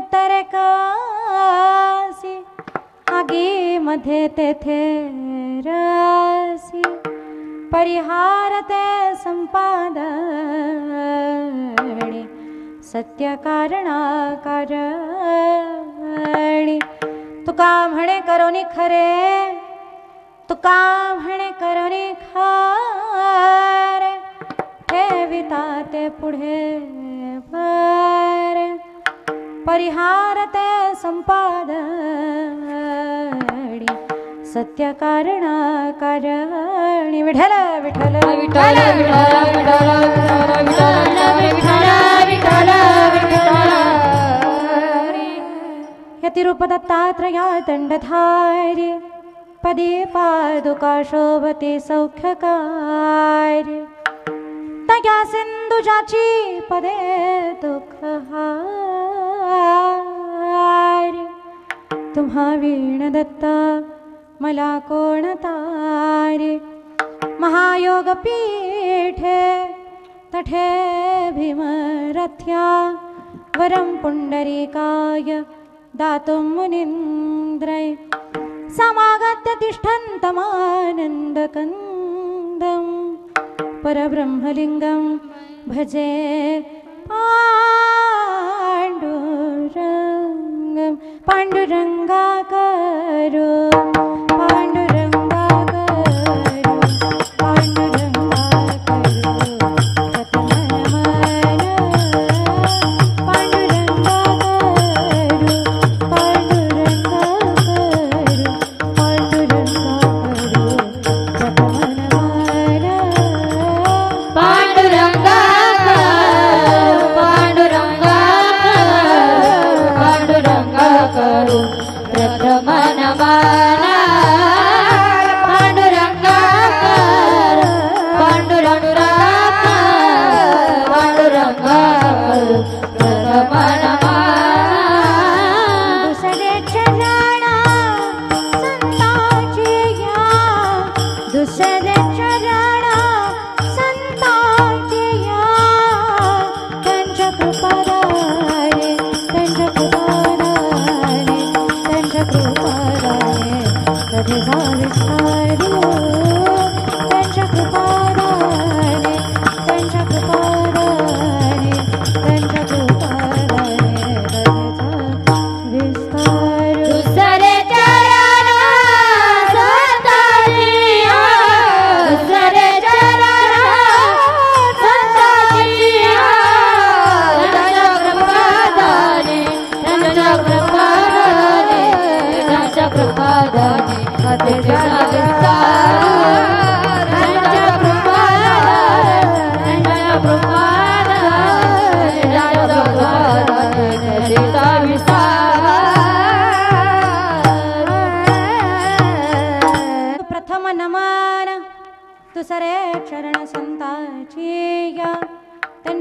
प्रश्न कासी कासी आगीमध्ये तेथे रासी परिहार ते संपादने सत्यकारणाकारणी तुका म्हणे करोनी खरे तुका म्हणे करोनी खार हे विता ते पुढे भर। परिहारत संपादणी सत्य कारणी विठल विठल विठल यतिरूपदत्तात्रया दण्डधार्य पदी पादुका शोभते सौख्यकार्य. तया सिन्धुजाची पदे दुःखहार. तुम्हा वीण दत्ता मला कोण तारे। महायोग पीठे तठे भीमरथ्या। वरं पुण्डरीकाय दातुं मुनीन्द्रै समागत्य तिष्ठन्तमानन्दकन्दं परब्रह्मलिङ्गं भजे पाण्डुरङ्गं पांडुरंगा करो।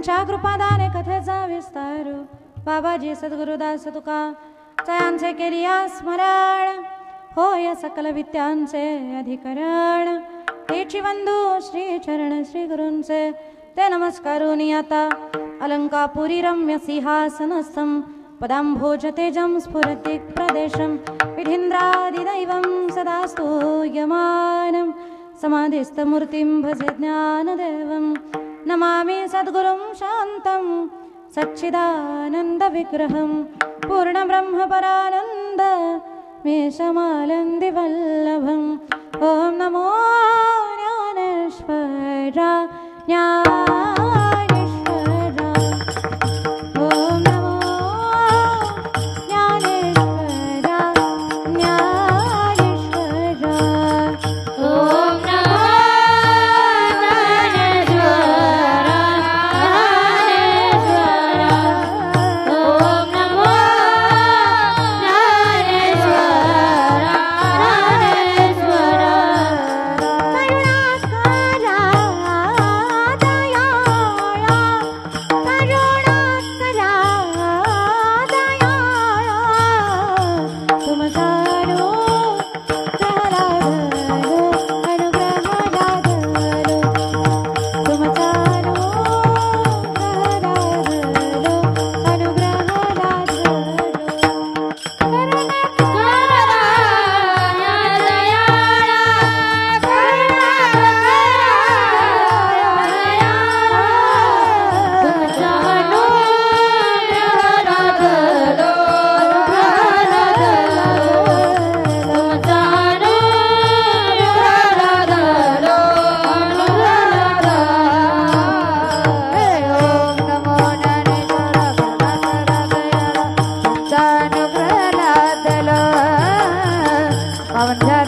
त्यांच्या कृपादाने कथेचा विस्तार। बाबाजी सद्गुरुदास तुका। चयांचे केलिया स्मरण। होय सकल विद्यांचे अधिकरण। तेची बंधू श्री चरण श्री गुरूंचे ते नमस्कारून आता अलंकापुरी रम्य सिंहासनस्थं पदाम्भोज तेजं स्फुरति प्रदेशं। विधीन्द्रादिदैवं सदा स्तूयमानं समाधिस्थमूर्तिं भजे ज्ञानदेवं नमामि सद्गुरुं शान्तं सच्चिदानन्दविग्रहं पूर्णब्रह्मपरानन्द मेषमालन्दिवल्लभम्। ॐ नमो ज्ञानेश्वरा ज्ञानेश्वरा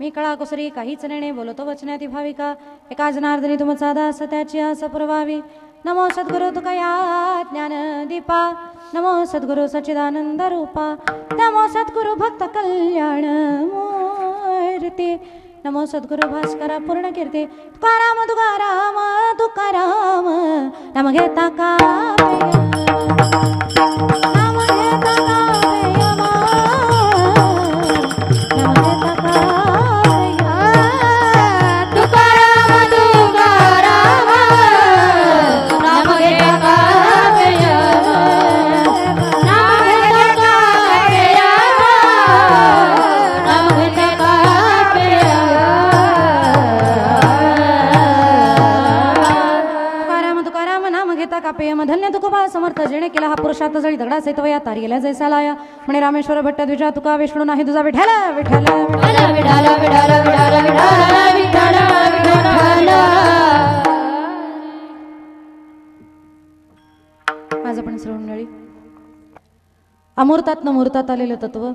मी कळा कुसरी काहीच नेणे बोलतो वचनाती भाविका. एका जनार्दनी तुमचा दास त्याची आस पुरवावी. नमो सद्गुरु तुकया ज्ञान दीपा. नमो सद्गुरु सच्चिदानंद रूपा. नमो सद्गुरु भक्त कल्याण मूर्ती. नमो सद्गुरु भास्करा पूर्ण कीर्ती तुकाराम तुकाराम तुकाराम नम घेता का जेणे केला हा पुरुषार्थ जळी दगडा सैतवया तारी गेल्या जैसा लाया म्हणे रामेश्वर भट्ट द्विजा तुका विष्णू नाही तुझा विठाल विठाल विठाला विठाला माझं पण श्रवण मिळी अमूर्तात न मूर्तात आलेलं तत्व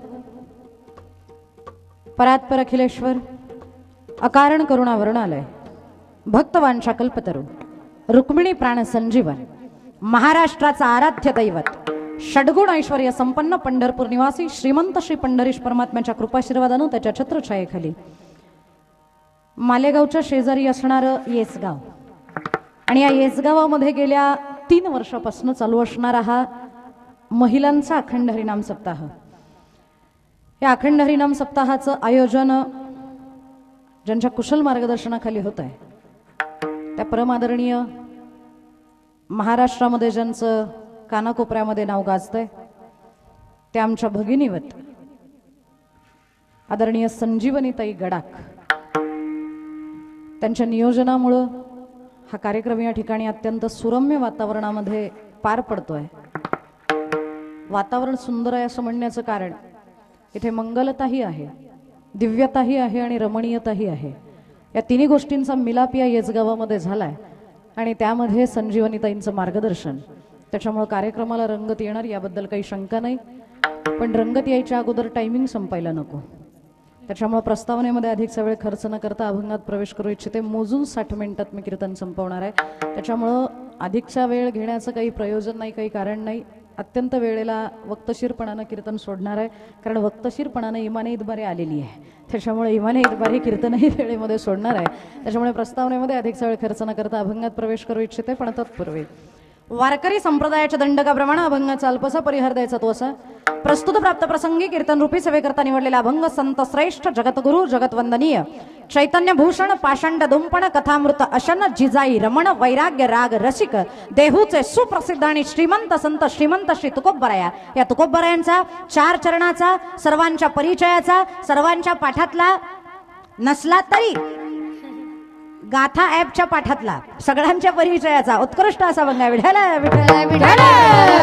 परात्पर अखिलेश्वर अकारण करुणावरण आलंय भक्तवांशा कल्पतरू रुक्मिणी प्राण संजीवन महाराष्ट्राचा आराध्य दैवत षडगुण ऐश्वर्य संपन्न पंढरपूर निवासी श्रीमंत श्री पंढरीश परमात्म्याच्या कृपाशीर्वादानं त्याच्या छत्रछायेखाली. मालेगावच्या शेजारी असणारं येसगाव. आणि या येसगावामध्ये गेल्या तीन वर्षापासून चालू असणारा हा महिलांचा अखंड हरिनाम सप्ताह. या अखंड हरिनाम सप्ताहाचं आयोजन ज्यांच्या कुशल मार्गदर्शनाखाली होत आहे त्या परमादरणीय महाराष्ट्रामध्ये ज्यांचं कानाकोपऱ्यामध्ये नाव गाजतंय ते आमच्या भगिनीवत. आदरणीय संजीवनीताई गडाख. त्यांच्या नियोजनामुळं हा कार्यक्रम या ठिकाणी अत्यंत सुरम्य वातावरणामध्ये पार पडतोय. वातावरण सुंदर आहे असं म्हणण्याचं कारण इथे मंगलताही आहे दिव्यताही आहे आणि रमणीयताही आहे. या तिन्ही गोष्टींचा मिलाप या येसगावामध्ये झालाय. आणि त्यामध्ये संजीवनीताईंचं मार्गदर्शन. त्याच्यामुळं कार्यक्रमाला रंगत येणार याबद्दल काही शंका नाही. पण रंगत यायच्या अगोदर टायमिंग संपायला नको. त्याच्यामुळे प्रस्तावनेमध्ये अधिकचा वेळ खर्च न करता अभंगात प्रवेश करू इच्छिते. मोजून साठ मिनिटात मी कीर्तन संपवणार आहे. त्याच्यामुळं अधिकचा वेळ घेण्याचं काही प्रयोजन नाही काही कारण नाही. अत्यंत वेळेला वक्तशीरपणानं कीर्तन सोडणार आहे. कारण वक्तशीरपणानं इमाने इतबारे आलेली आहे. त्याच्यामुळे इमाने इतबारे कीर्तनही वेळेमध्ये सोडणार आहे. त्याच्यामुळे प्रस्तावनेमध्ये अधिकचा वेळ खर्च न करता अभंगात प्रवेश करू इच्छिते पण तत्पूर्वी वारकरी संप्रदायाच्या दंडकाप्रमाणे अभंगाचा अल्पसा परिहार द्यायचा तो असा प्रस्तुत प्राप्त प्रसंगी कीर्तन रूपी सेवेकरता निवडलेला अभंग संत श्रेष्ठ जगतगुरु जगतवंदनीय चैतन्य भूषण पाषांड दुंपण कथामृत अशन जिजाई रमण वैराग्य राग रसिक देहूचे सुप्रसिद्ध आणि श्रीमंत संत श्रीमंत श्री तुकोबराया या तुकोबरायांचा चार चरणाचा सर्वांच्या परिचयाचा सर्वांच्या पाठातला नसला तरी गाथा ऍपच्या पाठातला सगळ्यांच्या परिचयाचा उत्कृष्ट असा बंगा विठाला विठाला विठाला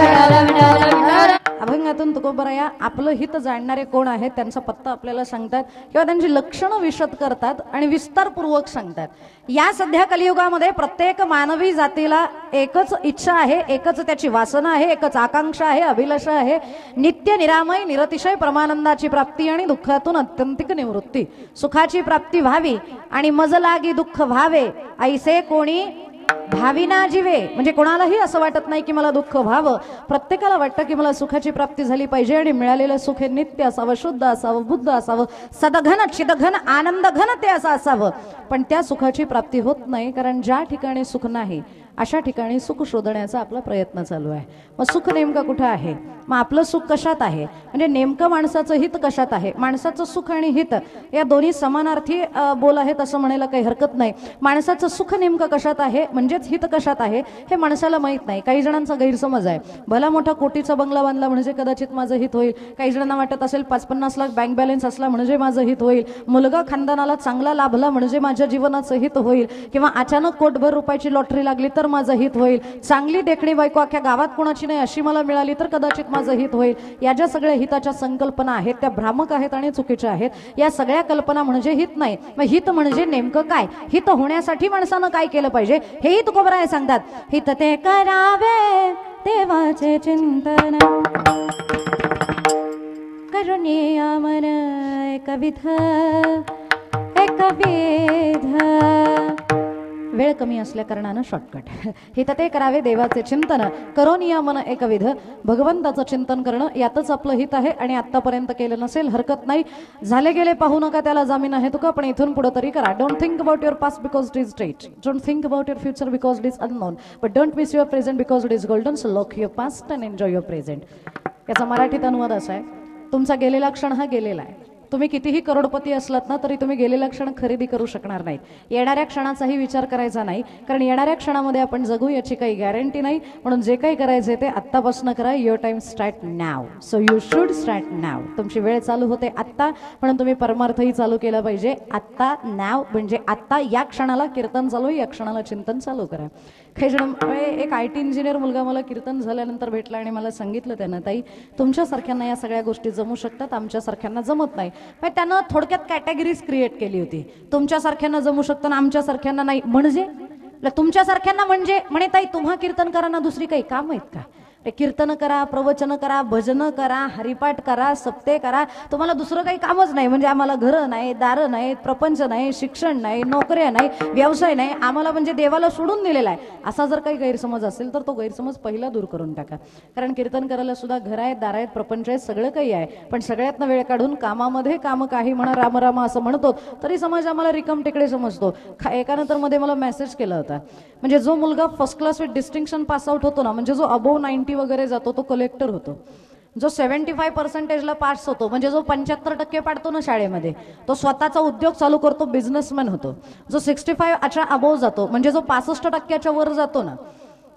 विठाला विठाला अभंगातून तुकोबराया आपलं हित जाणणारे कोण आहेत त्यांचा पत्ता आपल्याला सांगतात किंवा त्यांची लक्षणं विशद करतात आणि विस्तारपूर्वक सांगतात. या सध्या कलियुगामध्ये प्रत्येक मानवी जातीला एकच इच्छा आहे एकच त्याची वासना आहे एकच आकांक्षा आहे अभिलाषा आहे. नित्य निरामय निरतिशय प्रमानंदाची प्राप्ती आणि दुःखातून अत्यंतिक निवृत्ती. सुखाची प्राप्ती व्हावी आणि मज लागी दुःख व्हावे ऐसे कोणी भाविना जीवे. म्हणजे कोणालाही असं वाटत नाही की मला दुःख व्हावं. प्रत्येकाला वाटतं की मला सुखाची प्राप्ती झाली पाहिजे आणि मिळालेलं सुख हे नित्य असावं शुद्ध असावं बुद्ध असावं. सदघन चिदघन आनंद घन ते असं असावं. पण त्या सुखाची प्राप्ती होत नाही कारण ज्या ठिकाणी सुख नाही अशा ठिकाणी सुख शोधण्याचा आपला प्रयत्न चालू आहे. मग सुख नेमकं कुठं आहे? मग आपलं सुख कशात आहे? म्हणजे नेमकं माणसाचं हित कशात आहे? माणसाचं सुख आणि हित या दोन्ही समानार्थी बोल आहेत असं म्हणायला काही हरकत नाही. माणसाचं सुख नेमकं कशात आहे? म्हणजेच हित कशात आहे? हे माणसाला माहीत नाही. काही जणांचा गैरसमज आहे. भला मोठा कोटीचा बंगला बांधला म्हणजे कदाचित माझं हित होईल. काही जणांना वाटत असेल पाच पन्नास लाख बँक बॅलन्स असला म्हणजे माझं हित होईल. मुलगा खानदानाला चांगला लाभला म्हणजे माझ्या जीवनाचं हित होईल. किंवा अचानक कोटभर रुपयाची लॉटरी लागली तर माझं हित होईल. चांगली देखणी बायको अख्ख्या गावात कोणाची नाही अशी मला मिळाली तर कदाचित माझं हित होईल. या ज्या सगळ्या हिताच्या संकल्पना आहेत त्या भ्रामक आहेत आणि चुकीच्या आहेत या सगळ्या कल्पना म्हणजे हित नाही. मग हित म्हणजे नेमकं काय? हित होण्यासाठी माणसानं काय केलं पाहिजे? हेही तुकोबराय सांगतात. हित ते करावे देवाचे चिंतन. करुणीयामन एक विध एक विध. वेळ कमी असल्या कारणानं शॉर्टकट हित ते करावे देवाचे चिंतन. करो नियमन एकविध. भगवंताचं चिंतन करणं यातच आपलं हित आहे आणि आतापर्यंत केलं नसेल हरकत नाही. झाले गेले पाहू नका त्याला जामीन आहे तुका पण इथून पुढे तरी करा. Don't think about your past because it is straight don't think about your future because it is unknown but don't miss your present because it is golden so lock your past and enjoy your present याचा मराठीत अनुवाद असा आहे. तुमचा गेलेला क्षण हा गेलेला आहे. तुम्ही कितीही करोडपती असलात ना तरी तुम्ही गेलेला क्षण खरेदी करू शकणार नाही येणाऱ्या क्षणाचाही विचार करायचा नाही. कारण येणाऱ्या क्षणामध्ये आपण जगू याची काही गॅरंटी नाही. म्हणून जे काही करायचे ते आत्तापासून करा. Your time start now so you should start now तुमची वेळ चालू होते आत्ता. म्हणून तुम्ही परमार्थही चालू केला पाहिजे. आत्ता नाव म्हणजे आत्ता या क्षणाला कीर्तन चालू या क्षणाला चिंतन चालू करा. काही जण एक आय टी इंजिनियर मुलगा मला कीर्तन झाल्यानंतर भेटला आणि मला सांगितलं त्यानं ताई तुमच्यासारख्यांना या सगळ्या गोष्टी जमू शकतात आमच्यासारख्यांना जमत नाही. पण त्यानं थोडक्यात कॅटेगरीज क्रिएट केली होती. तुमच्यासारख्यांना जमू शकतं ना आमच्यासारख्यांना नाही. म्हणजे? तुमच्यासारख्यांना म्हणजे म्हणे ताई तुम्हा कीर्तनकारांना दुसरी काही काम आहेत का? ते कीर्तन करा प्रवचन करा भजन करा हरिपाठ करा सप्ते करा. तुम्हाला दुसरं काही कामच नाही. म्हणजे आम्हाला घरं नाही दारं नाही प्रपंच नाही शिक्षण नाही नोकऱ्या नाही व्यवसाय नाही. आम्हाला म्हणजे देवाला सोडून दिलेला आहे. असा जर काही गैरसमज असेल तर तो गैरसमज पहिला दूर करून टाका. कारण कीर्तन करायला सुद्धा घर आहेत दार आहेत प्रपंच आहेत सगळं काही आहे. पण सगळ्यातनं वेळ काढून कामामध्ये काम काही म्हणा रामरामा असं म्हणतो तरी समाज आम्हाला रिकम टिकडे समजतो. खा- एकानंतरमध्ये मला मेसेज केला होता. म्हणजे जो मुलगा first class with distinction pass out होतो ना म्हणजे जो अबोव ड्युटी वगैरे जातो तो कलेक्टर होतो. जो सेव्हन्टी फाय पर्सेंटेजला पास होतो म्हणजे जो पंच्याहत्तर टक्के पाडतो ना शाळेमध्ये तो स्वतःचा उद्योग चालू करतो बिझनेसमॅन होतो. जो सिक्स्टी फाय अच्या अबोव जातो म्हणजे जो पासष्ट टक्क्याच्या वर जातो ना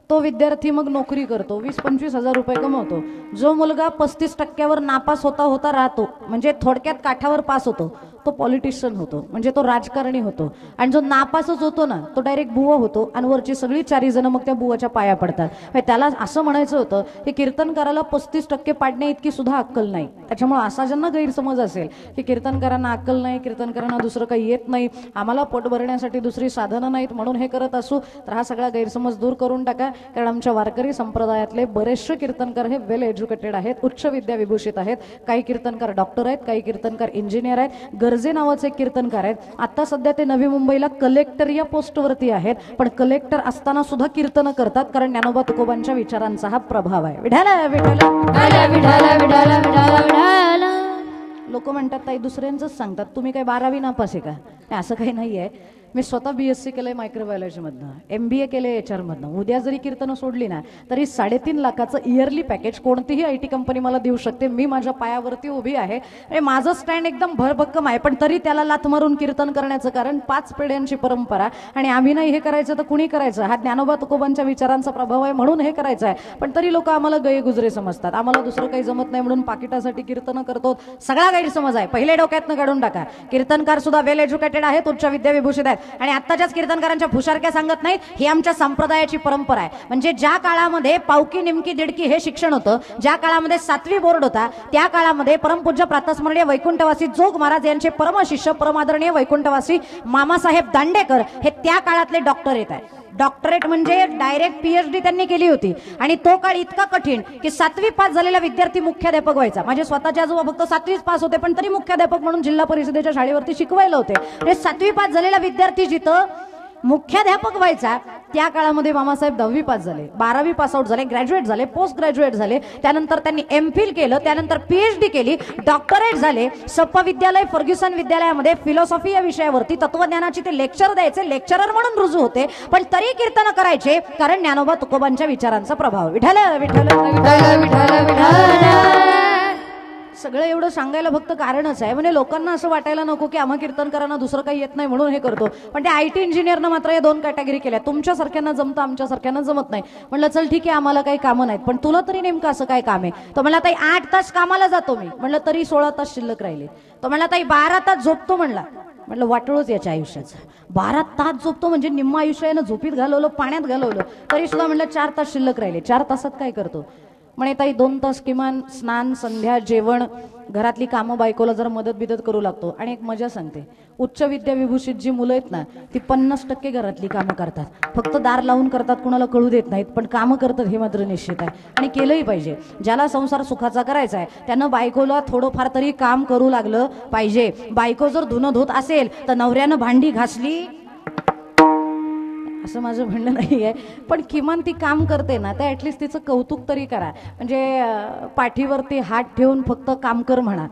तो विद्यार्थी मग नोकरी करतो वीस पंचवीस हजार रुपये कमवतो. जो मुलगा पस्तीस टक्क्यावर नापास होता होता राहतो म्हणजे थोडक्यात काठावर पास होतो तो पॉलिटिशियन होतो म्हणजे तो राजकारणी होतो. आणि जो नापासच होतो ना तो डायरेक्ट बुवा होतो आणि वरची सगळी चारी जण मग त्या बुवाच्या पाया पडतात. त्याला असं म्हणायचं होतं की कीर्तनकाराला पस्तीस टक्के पाडणे इतकी सुद्धा अक्कल नाही. त्याच्यामुळे असा ज्यांना गैरसमज असेल की कीर्तनकारांना अक्कल नाही कीर्तनकारांना दुसरं काही येत नाही आम्हाला पोट भरण्यासाठी दुसरी साधनं नाहीत म्हणून हे करत असू तर हा सगळा गैरसमज दूर करून टाका. कारण आमच्या वारकरी संप्रदायातले बरेचसे कीर्तनकार हे वेल एज्युकेटेड आहेत उच्च विद्या विभूषित आहेत. काही कीर्तनकार डॉक्टर आहेत काही कीर्तनकार इंजिनियर आहेत. गरजे नावाचे कीर्तनकार आहेत. आता सध्या ते नवी मुंबईला कलेक्टर या पोस्टवरती आहेत. पण कलेक्टर असताना सुद्धा कीर्तन करतात कारण ज्ञानोबा तुकोबांच्या विचारांचा हा प्रभाव आहे. विठाला विठाला. विठाला लोक म्हणतात ताई दुसऱ्यांचंच सांगतात. तुम्ही काय बारावी नापास आहे का? असं काही नाही आहे मी स्वतः बी एस सी केलंय मायक्रोबायोलॉजीमधनं एम बी ए केलंय एच आरमधनं उद्या जरी कीर्तनं सोडली ना तरी साडेतीन लाखाचं इयरली पॅकेज कोणतीही आय टी कंपनी मला देऊ शकते. मी माझ्या पायावरती उभी आहे. आणि माझं स्टँड एकदम भरभक्कम आहे पण तरी त्याला लाथ मारून कीर्तन करण्याचं कारण पाच पिढ्यांची परंपरा. आणि आम्ही नाही हे करायचं तर कुणी करायचं? हा ज्ञानोबा तुकोबांच्या विचारांचा प्रभाव आहे म्हणून हे करायचं आहे. पण तरी लोक आम्हाला गैरगुजरे समजतात. आम्हाला दुसरं काही जमत नाही म्हणून पाकिटासाठी कीर्तन करतो. सगळा गैरसमज आहे. पहिले डोक्यातनं काढून टाका. कीर्तनकार सुद्धा वेल एज्युकेटेड आहेत उच्च विद्या विभूषित आहेत. आणि आत्ताच्याच कीर्तनकारांच्या भुशारक्या सांगत नाहीत ही आमच्या संप्रदायाची परंपरा आहे. म्हणजे ज्या काळामध्ये पावकी निमकी दिडकी हे शिक्षण होतं ज्या काळामध्ये सातवी बोर्ड होता त्या काळामध्ये परमपूज्य प्रातस्मरणीय वैकुंठवासी जोग महाराज यांचे परमशिष्य परमादरणीय वैकुंठवासी मामासाहेब दांडेकर हे त्या काळातले डॉक्टर येत आहेत. डॉक्टरेट म्हणजे डायरेक्ट पीएचडी त्यांनी केली होती. आणि तो काळ इतका कठीण की सातवी पास झालेला विद्यार्थी मुख्याध्यापक व्हायचा. माझे स्वतःचे आजोबा फक्त सातवीच पास होते पण तरी मुख्याध्यापक म्हणून जिल्हा परिषदेच्या शाळेवरती शिकवायला होते. आणि सातवी पास झालेला विद्यार्थी जिथं मुख्याध्यापक व्हायचा त्या काळामध्ये मामासाहेब दहावी पास झाले बारावी पास आउट झाले ग्रॅज्युएट झाले पोस्ट ग्रॅज्युएट झाले त्यानंतर त्यांनी एम फिल केलं त्यानंतर पीएचडी केली डॉक्टरेट झाले सप्प विद्यालय फर्ग्युसन विद्यालयामध्ये फिलॉसॉफी या विषयावरती तत्वज्ञानाची ते लेक्चर द्यायचे लेक्चरर म्हणून रुजू होते पण तरी कीर्तन करायचे कारण ज्ञानोबा तुकोबांच्या विचारांचा प्रभाव विठाल विठाल विठाला विठाला सगळं एवढं सांगायला फक्त कारणच आहे. म्हणजे लोकांना असं वाटायला नको की आम्हा कीर्तनकारांना दुसरं काही येत नाही म्हणून हे करतो. पण ते आय टी इंजिनियरनं मात्र या दोन कॅटेगरी केल्या. तुमच्यासारख्यांना जमतं आमच्यासारख्यांना जमत नाही. म्हणलं चल ठीक आहे आम्हाला काही कामं नाहीत. पण तुला तरी नेमकं असं काय काम आहे? तर म्हणला ताई आठ तास कामाला जातो मी. म्हणलं तरी सोळा तास शिल्लक राहिले. तर म्हणला ताई बारा तास झोपतो म्हणला. म्हटलं वाटोळच याच्या आयुष्याचं. बारा तास झोपतो म्हणजे निम्म आयुष्यानं झोपीत घालवलं पाण्यात घालवलं. तरी सुद्धा म्हणलं चार तास शिल्लक राहिले. चार तासात काय करतो? म्हणे ताई दोन तास किमान स्नान संध्या जेवण घरातली कामं बायकोला जर मदत बिदत करू लागतो. आणि एक मजा सांगते उच्च विद्या विभूषित जी मुलं आहेत ना ती पन्नास टक्के घरातली कामं करतात. फक्त दार लावून करतात कुणाला कळू देत नाहीत पण कामं करतात हे मात्र निश्चित आहे. आणि केलंही पाहिजे. ज्याला संसार सुखाचा करायचा आहे त्यानं बायकोला थोडंफार तरी काम करू लागलं पाहिजे. बायको जर धुणं धुत असेल तर नवऱ्यानं भांडी घासली असं माझं म्हणणं नाही आहे पण किमान ती काम करते ना तर ॲटलिस्ट तिचं कौतुक तरी करा. म्हणजे पाठीवरती हात ठेवून फक्त काम कर म्हणा.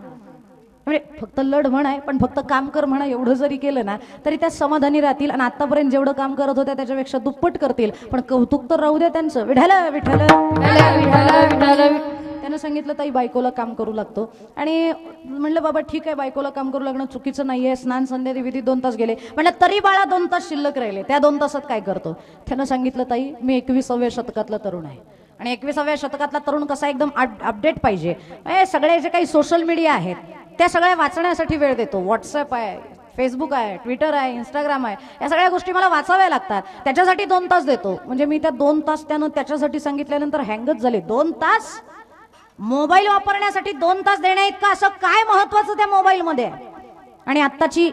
म्हणजे फक्त लढ म्हणाय पण फक्त काम कर म्हणा एवढं जरी केलं ना तरी त्या समाधानी राहतील आणि आतापर्यंत जेवढं काम करत होत्या त्याच्यापेक्षा दुप्पट करतील. पण कौतुक तर राहू द्या त्यांचं. विठाल विठाल विठ्ठल विठ्ठल. त्यानं सांगितलं ताई बायकोला काम करू लागतो. आणि म्हणलं बाबा ठीक आहे बायकोला काम करू लागणं चुकीचं नाही आहे स्नान संध्या विधी दोन तास गेले. म्हणलं तरी बाळा दोन तास शिल्लक राहिले. त्या दोन तासात काय करतो? त्यानं सांगितलं ताई मी एकविसाव्या शतकातला तरुण आहे. आणि एकविसाव्या शतकातला तरुण कसा एकदम अपडेट पाहिजे. ए, सगळे जे काही सोशल मीडिया आहेत त्या सगळ्या वाचण्यासाठी वेळ देतो. व्हॉट्सअप आहे फेसबुक आहे ट्विटर आहे इंस्टाग्राम आहे या सगळ्या गोष्टी मला वाचाव्या लागतात. त्याच्यासाठी दोन तास देतो. म्हणजे मी त्या दोन तास त्यानं त्याच्यासाठी सांगितल्यानंतर हँगच झाले. दोन तास मोबाईल वापरण्यासाठी दोन तास देण्या इतकं असं काय महत्वाचं त्या मोबाईलमध्ये? आणि आत्ताची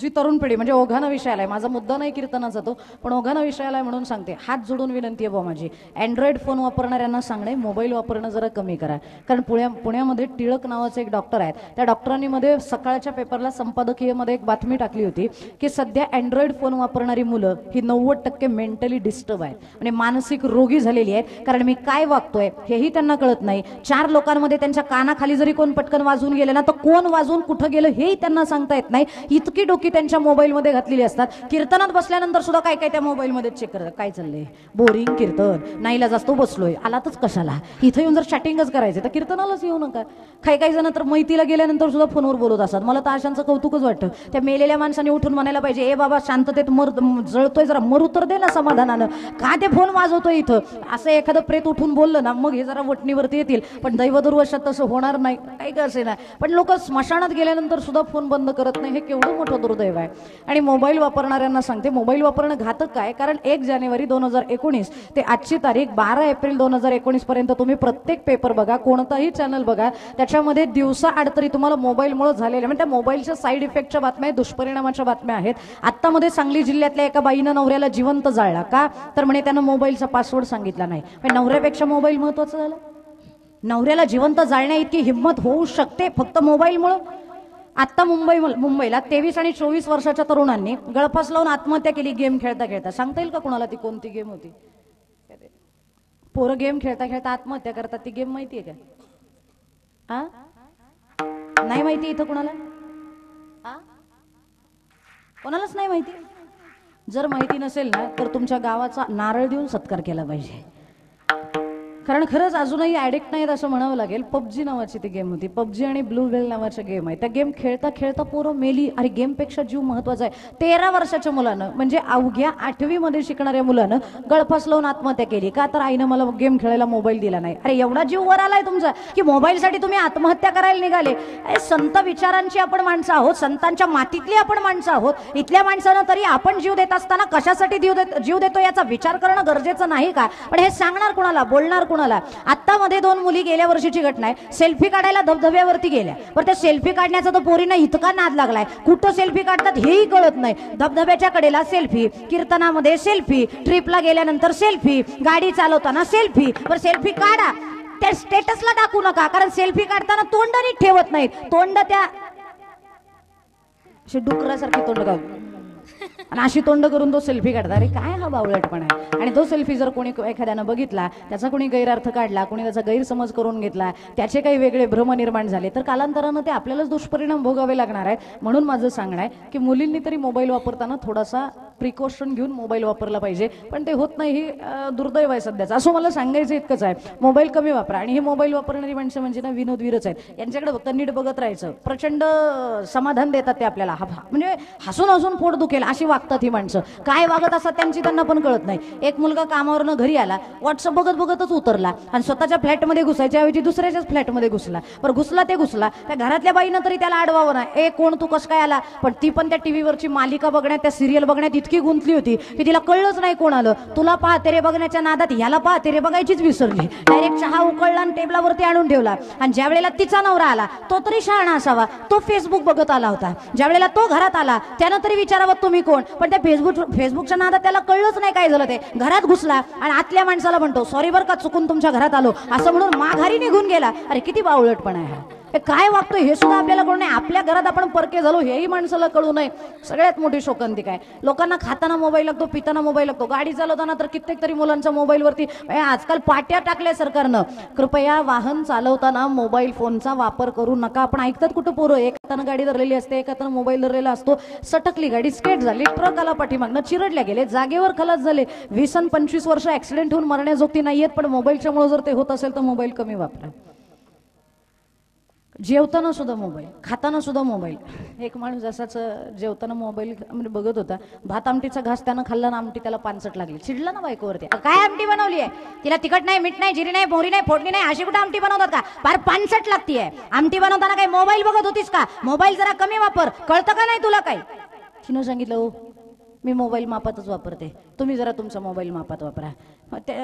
जी तरुण पिढी म्हणजे ओघानं विषयाला आहे माझा मुद्दा नाही कीर्तनाचा तो पण ओघानं विषयाला आहे म्हणून सांगते. हात जोडून विनंती आहे बा माझी. अँड्रॉइड फोन वापरणाऱ्यांना सांगणे मोबाईल वापरणं जरा कमी करा. कारण पुण्या पुण्यामध्ये टिळक नावाचे एक डॉक्टर आहेत. त्या डॉक्टरांनी मध्ये सकाळच्या पेपरला संपादकीयमध्ये एक बातमी टाकली होती की सध्या अँड्रॉइड फोन वापरणारी मुलं ही नव्वद टक्के मेंटली डिस्टर्ब आहेत. म्हणजे मानसिक रोगी झालेली आहेत. कारण मी काय वागतोय हेही त्यांना कळत नाही. चार लोकांमध्ये त्यांच्या कानाखाली जरी कोण पटकन वाजून गेले ना तर कोण वाजून कुठं गेलं हेही त्यांना सांगता येत नाही. इतकी डोकी त्यांच्या मोबाईलमध्ये घातलेली असतात. कीर्तनात बसल्यानंतर सुद्धा काय काय त्या मोबाईलमध्ये चेक करतात? काय चाललंय? बोरिंग कीर्तन. नाहीला जास्त बसलोय. आलातच कशाला? इथं येऊन जर चॅटिंगच करायचं तर कीर्तनालाच येऊ नका. काही काही जण तर मैतीला गेल्यानंतर सुद्धा फोनवर बोलत असतात. मला तर अशांचं कौतुकच वाटतं. त्या मेलेल्या माणसाने उठून म्हणायला पाहिजे ए बाबा शांततेत मर जळतोय जरा मर उत्तर दे ना समाधानानं. का ते फोन वाजवतोय इथं? असं एखादं प्रेत उठून बोललं ना मग हे जरा वटणीवरती येतील. पण दैवदुर्वशात तसं होणार नाही. काही का असे पण लोक स्मशानात गेल्यानंतर सुद्धा फोन बंद करत नाही. हे केवढं मोठं दुर्दैव आहे. आणि मोबाईल वापरणाऱ्यांना सांगते मोबाईल वापरणं घातक आहे? कारण एक जानेवारी दोन हजार एकोणीस ते आजची तारीख बारा एप्रिल दोन हजार एकोणीस पर्यंत तुम्ही प्रत्येक पेपर बघा कोणताही चॅनल बघा त्याच्यामध्ये दिवसाआड तरी तुम्हाला मोबाईलमुळे झालेल्या म्हणजे त्या मोबाईलच्या साईड इफेक्टच्या बातम्या आहेत दुष्परिणामाच्या बातम्या आहेत. आत्तामध्ये सांगली जिल्ह्यातल्या एका बाईनं नवऱ्याला जिवंत जाळला का? तर म्हणे त्यानं मोबाईलचा पासवर्ड सांगितला नाही. पण नवऱ्यापेक्षा मोबाईल महत्वाचं झालं. नवऱ्याला जिवंत जाळण्या इतकी हिंमत होऊ शकते फक्त मोबाईलमुळं आत्ता मुंबई मुंबईला तेवीस आणि चोवीस वर्षाच्या तरुणांनी गळफास लावून आत्महत्या केली गेम खेळता खेळता. सांगता येईल का कोणाला ती कोणती गेम होती? पोरं गेम खेळता खेळता आत्महत्या करतात ती गेम माहिती आहे का? नाही माहिती इथं कोणाला? कोणालाच नाही माहिती? जर माहिती नसेल ना तर तुमच्या गावाचा नारळ देऊन सत्कार केला पाहिजे. कारण खरंच अजूनही ॲडिक्ट नाहीत असं म्हणावं लागेल. पबजी नावाची ती गेम होती. पबजी आणि ब्लू वेल नावाच्या गेम आहे. त्या गेम खेळता खेळता पोरं मेली. अरे गेमपेक्षा जीव महत्त्वाचा आहे. तेरा वर्षाच्या मुलानं म्हणजे अवघ्या आठवीमध्ये शिकणाऱ्या मुलानं गळफास लावून आत्महत्या केली. का तर आईनं मला गेम खेळायला मोबाईल दिला नाही. अरे एवढा जीव वर आलाय तुमचा की मोबाईलसाठी तुम्ही आत्महत्या करायला निघाले. अरे संत विचारांची आपण माणसं आहोत. संतांच्या मातीतली आपण माणसं आहोत. इथल्या माणसानं तरी आपण जीव देत असताना कशासाठी जीव देत जीव देतो याचा विचार करणं गरजेचं नाही का? पण हे सांगणार कुणाला? बोलणार कुणाला? आत्ता मध्ये दोन मुली गेल्या वर्षीची घटना आहे. सेल्फी काढायला धबधब्यावरती गेल्या. पण त्या सेल्फी काढण्याचा तो पोरीनं इतका नाद लागलाय. कुठं सेल्फी काढतात हेही कळत नाही. धबधब्याच्या कडेला सेल्फी कीर्तनामध्ये सेल्फी ट्रिपला गेल्यानंतर सेल्फी गाडी चालवताना सेल्फी. पण सेल्फी काढा. त्या स्टेटसला टाकू नका कारण सेल्फी काढताना तोंड नीट ठेवत नाहीत. तोंड त्या डुकरासारखी तोंड गाव आणि अशी तोंड करून तो सेल्फी काढता अरे काय हा बावळटपणा आहे? आणि तो सेल्फी जर कोणी एखाद्यानं बघितला त्याचा कोणी गैरार्थ काढला कोणी त्याचा गैरसमज करून घेतला त्याचे काही वेगळे भ्रम निर्माण झाले तर कालांतरानं ते आपल्यालाच दुष्परिणाम भोगावे लागणार आहेत. म्हणून माझं सांगणं आहे की मुलींनी तरी मोबाईल वापरताना थोडासा प्रिकॉशन घेऊन मोबाईल वापरला पाहिजे. पण ते होत नाही ही दुर्दैव आहे सध्याचं. असं मला सांगायचं इतकंच आहे. मोबाईल कमी वापरा. आणि हे मोबाईल वापरणारी माणसं म्हणजे ना विनोदवीरच आहेत. यांच्याकडे फक्त नीट बघत राहायचं. प्रचंड समाधान देतात ते आपल्याला. हा म्हणजे हसून हसून पोट दुखेल अशी वागतात ही माणसं. काय वागत असतात त्यांची त्यांना पण कळत नाही. एक मुलगा कामावरनं घरी आला व्हॉट्सअप बघत बघतच उतरला आणि स्वतःच्या फ्लॅटमध्ये घुसायच्या ऐवजी दुसऱ्याच्याच फ्लॅटमध्ये घुसला. बरं घुसला ते घुसला. त्या घरातल्या बाईनं तरी त्याला अडवावं ना. ए कोण तू? कसं काय आला? पण ती पण त्या टीव्हीवरची मालिका बघण्यात त्या सिरियल बघण्यात इतकी गुंतली होती की तिला कळलंच नाही कोण आलं तुला पाहते तेरे बघण्याच्या नादात ह्याला पाहते तेरे बघायचीच विसरली. डायरेक्ट चहा उकळला आणि टेबलावरती आणून ठेवला. आणि ज्या वेळेला तिचा नवरा आला तो तरी शहाणा असावा. तो फेसबुक बघत आला होता. ज्या वेळेला तो घरात आला त्यानं तरी विचारावं तुम्ही कोण? पण त्या फेसबुक फेसबुकच्या नादात त्याला कळलंच नाही काय झालं ते. घरात घुसला आणि आतल्या माणसाला म्हणतो सॉरी बरं का चुकून तुमच्या घरात आलो. असं म्हणून माघारी निघून गेला. अरे किती बावळटपणा आहे काय वागतो हे सुद्धा आपल्याला कळू नये. आपल्या घरात आपण परके झालो हेही माणसाला कळू नये. सगळ्यात मोठी शोकंती काय लोकांना खाताना मोबाईल लागतो पिताना मोबाईल लागतो. गाडी चालवताना तर कित्येक तरी मुलांच्या मोबाईलवरती आजकाल पाट्या टाकल्या सरकारनं. कृपया वाहन चालवताना मोबाईल फोनचा वापर करू नका. आपण ऐकतात कुठं पोरं? एक हातानं गाडी धरलेली असते एक हातानं मोबाईल धरलेला असतो. सटकली गाडी स्केट झाली ट्रक आला पाठीमागनं चिरडल्या गेले जागेवर खलास झाले. वीस आणि पंचवीस वर्ष ऍक्सिडेंट होऊन मरण्याजोगती नाहीयेत पण मोबाईलच्यामुळे जर ते होत असेल तर मोबाईल कमी वापरा. जेवताना सुद्धा मोबाईल खाताना सुद्धा मोबाईल एक माणूस असाच जेवताना मोबाईल म्हणजे बघत होता. भात आमटीचा घास त्यानं खाल्ला ना आमटी त्याला पानसट लागली. चिडला ना बायकोवरती. काय आमटी बनवली आहे? तिला तिखट नाही मीठ नाही जिरी नाही मोहरी नाही फोडणी नाही अशी कुठं आमटी बनवतात का? फार पानसट लागतीये. आमटी बनवताना काही मोबाईल बघत होतीस का? मोबाईल जरा कमी वापर. कळतं का नाही तुला काही? तिनं सांगितलं हो मी मोबाईल मापातच वापरते. तुम्ही जरा तुमचा मोबाईल मापात वापरा. मग ते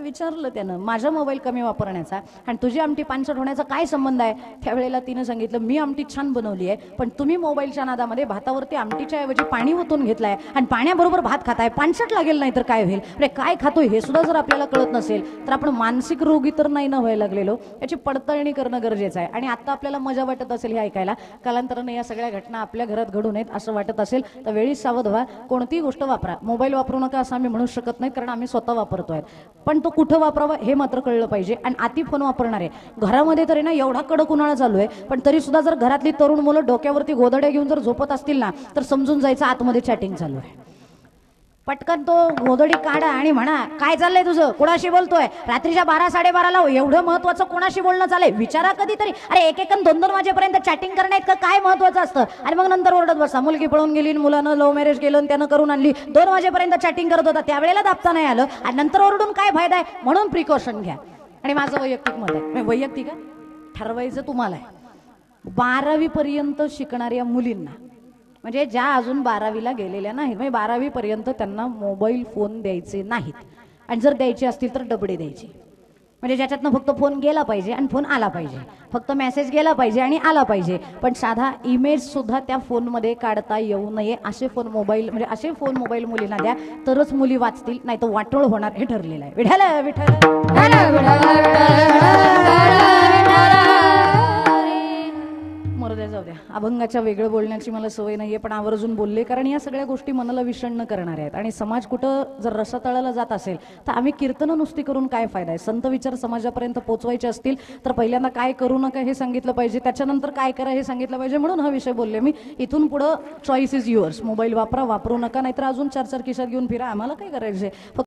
विचारलं त्यानं माझा मोबाईल कमी वापरण्याचा आणि तुझी आमटी पानसट होण्याचा काय संबंध आहे? त्यावेळेला तिनं सांगितलं मी आमटी छान बनवली आहे पण तुम्ही मोबाईलच्या नादामध्ये भातावरती आमटीच्या ऐवजी पाणी ओतून घेतलंय आणि पाण्याबरोबर भात खाताय पानसट लागेल नाही तर काय होईल? अरे काय खातोय हे सुद्धा जर आपल्याला कळत नसेल तर आपण मानसिक रोगी तर नाही ना व्हायला लागलेलो. याची पडताळणी करणं गरजेचं आहे. आणि आता आपल्याला मजा वाटत असेल हे ऐकायला. कालांतराने या सगळ्या घटना आपल्या घरात घडू नयेत असं वाटत असेल तर वेळीच सावध व्हा. कोणतीही गोष्ट वापरा. मोबाईल वापरू नका असं आम्ही म्हणू शकत नाही कारण आम्ही स्वतः वापरतोय. पण तो कुठं वापरावा हे मात्र कळलं पाहिजे आणि आती फोन वापरणार. आहे घरामध्ये तरी ना एवढा कडक उन्हाळा चालू आहे पण तरी सुद्धा जर घरातली तरुण मुलं डोक्यावरती गोदड्या घेऊन जर झोपत असतील ना तर समजून जायचं आतमध्ये चॅटिंग चालू आहे. पटकन तो गोधडी काढा आणि म्हणा काय चाललंय तुझं? कोणाशी बोलतोय? रात्रीच्या बारा साडेबाराला हो, एवढं महत्वाचं कोणाशी बोलणं चाललंय? विचारा कधीतरी. अरे एक एक दोन दोन वाजेपर्यंत चॅटिंग करणं इतकं काय महत्वाचं असतं? आणि मग नंतर ओरडत बसा. मुलगी पळून गेली मुलानं लव्ह मॅरेज केलं आणि त्यानं करून आणली. दोन वाजेपर्यंत चॅटिंग करत होता. त्यावेळेला दाबता नाही आलं. आणि नंतर ओरडून काय फायदा आहे? म्हणून प्रिकॉशन घ्या. आणि माझं वैयक्तिक मत आहे. म्हणजे वैयक्तिक ठरवायचं तुम्हाला आहे बारावी पर्यंत शिकणाऱ्या मुलींना म्हणजे ज्या अजून बारावीला गेलेल्या नाहीत म्हणजे बारावी पर्यंत त्यांना मोबाईल फोन द्यायचे नाहीत आणि जर द्यायचे असतील तर डबडे द्यायचे म्हणजे ज्याच्यातनं फक्त फोन गेला पाहिजे आणि फोन आला पाहिजे फक्त मेसेज गेला पाहिजे आणि आला पाहिजे पण साधा इमेज सुद्धा त्या फोनमध्ये काढता येऊ नये असे फोन मोबाईल म्हणजे असे फोन मोबाईल मुलींना द्या तरच मुली वाचतील नाही तर वाटोळ होणार हे ठरलेलं आहे विठाला विठाला जाऊ द्या अभंगाच्या वेगळं बोलण्याची मला सवय नाही आहे पण आवर्जून बोलले कारण या सगळ्या गोष्टी मनाला विषण्ण करणार आहेत. आणि समाज कुठं जर रसातळाला जात असेल तर आम्ही कीर्तनं नुसती करून काय फायदा आहे? संत विचार समाजापर्यंत पोचवायचे असतील तर पहिल्यांदा काय करू नका हे सांगितलं पाहिजे त्याच्यानंतर काय करा हे सांगितलं पाहिजे म्हणून हा विषय बोलले मी. इथून पुढं चॉईस इज युअर्स मोबाईल वापरा वापरू नका नाहीतर अजून चार चार खिशात घेऊन फिरा. आम्हाला काय करायचे फक्त